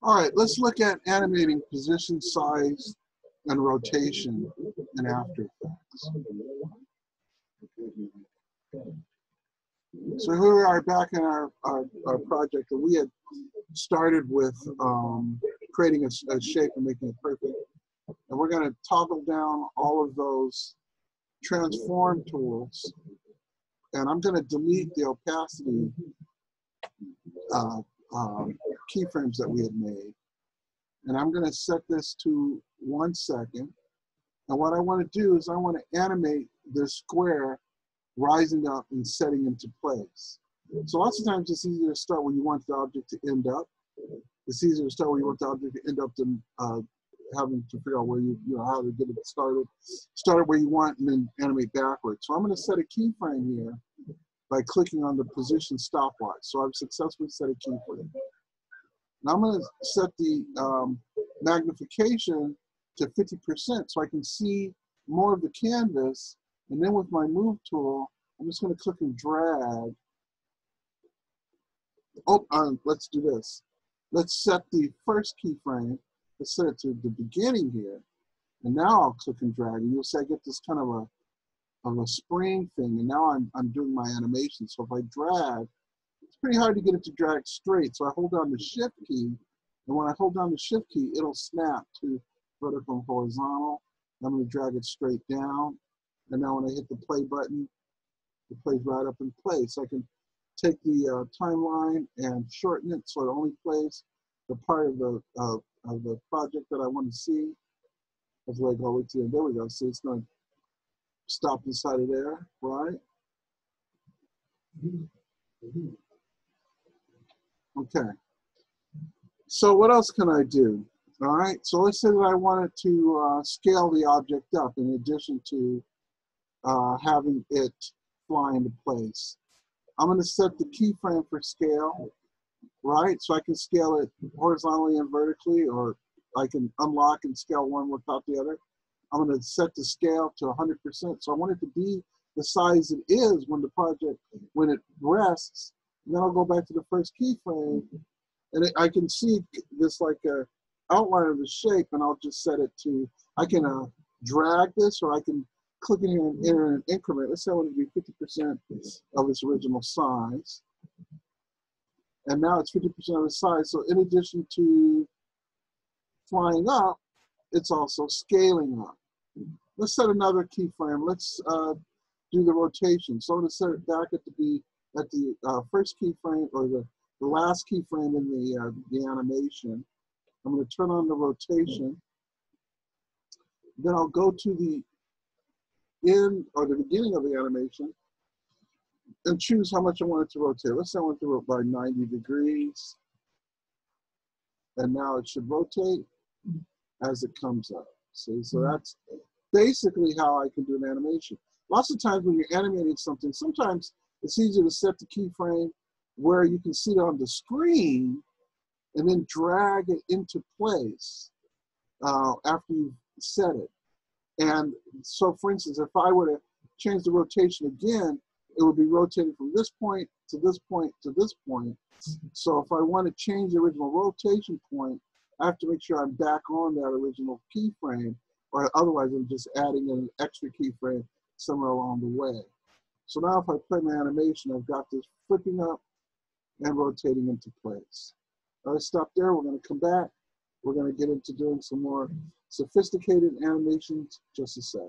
All right, let's look at animating position, size, and rotation in After Effects. So here we are back in our, our, our project that we had started with um, creating a, a shape and making it perfect. And we're gonna toggle down all of those transform tools. And I'm gonna delete the opacity uh, um, keyframes that we had made. And I'm gonna set this to one second. And what I wanna do is I wanna animate this square rising up and setting into place. So lots of times it's easier to start when you want the object to end up. It's easier to start where you want the object to end up than uh, having to figure out where you, you know, how to get it started. Start it where you want and then animate backwards. So I'm gonna set a keyframe here by clicking on the position stopwatch. So I've successfully set a keyframe. Now I'm gonna set the um, magnification to 50% so I can see more of the canvas. And then with my move tool, I'm just gonna click and drag. Oh, um, let's do this. Let's set the first keyframe. Let's set it to the beginning here. And now I'll click and drag and you'll see I get this kind of a of a spring thing. And now I'm, I'm doing my animation. So if I drag, pretty hard to get it to drag straight. So I hold down the shift key. And when I hold down the shift key, it'll snap to vertical and horizontal. I'm to drag it straight down. And now when I hit the play button, it plays right up in place. I can take the uh, timeline and shorten it so it only plays the part of the uh, of the project that I want to see. That's why I go to the There we go. See, it's going to stop inside of there, right? Okay. So what else can I do? All right, so let's say that I wanted to uh, scale the object up in addition to uh, having it fly into place. I'm going to set the keyframe for scale, right? So I can scale it horizontally and vertically, or I can unlock and scale one without the other. I'm going to set the scale to 100%. So I want it to be the size it is when the project, when it rests. Then I'll go back to the first keyframe, and I can see this like a outline of the shape, and I'll just set it to, I can uh, drag this, or I can click in here and enter an increment. Let's say I want it to be 50% of its original size. And now it's 50% of the size. So in addition to flying up, it's also scaling up. Let's set another keyframe. Let's uh, do the rotation. So I'm going to set it back at the be at the uh, first keyframe or the, the last keyframe in the uh, the animation. I'm going to turn on the rotation. Then I'll go to the end or the beginning of the animation and choose how much I want it to rotate. Let's say I want it to rotate by 90 degrees. And now it should rotate as it comes up. See, so mm-hmm. that's basically how I can do an animation. Lots of times when you're animating something, sometimes it's easier to set the keyframe where you can see it on the screen and then drag it into place uh, after you've set it. And so for instance, if I were to change the rotation again, it would be rotating from this point to this point to this point. So if I want to change the original rotation point, I have to make sure I'm back on that original keyframe, or otherwise I'm just adding an extra keyframe somewhere along the way. So now if I play my animation, I've got this flipping up and rotating into place. I stop there, we're gonna come back. We're gonna get into doing some more sophisticated animations just a sec.